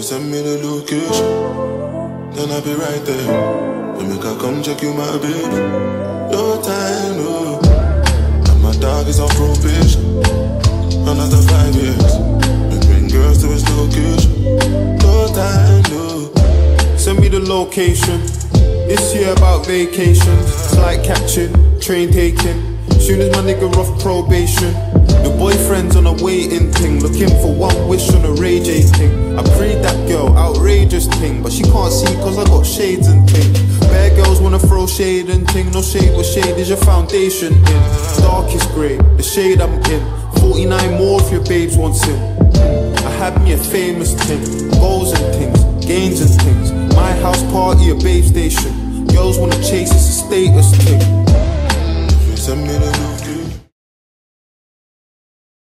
you send me the location, then I'll be right there. Let me come check you, my baby. Your time, no. And my dog is on probation. Another five years. We bring girls to his location. Your time, no. Send me the location. This year about vacation, flight catching, train taking. Soon as my nigga off probation. Your boyfriend's on a waiting thing, looking for outrageous thing, but she can't see cause I got shades and thing. Bad girls wanna throw shade and thing, no shade, what shade is your foundation in? Darkest grey, the shade I'm in. 49 more if your babes want it. I had me a famous thing, goals and things, gains and things. My house party, a babe station. Girls wanna chase, it's a status thing. Me the location.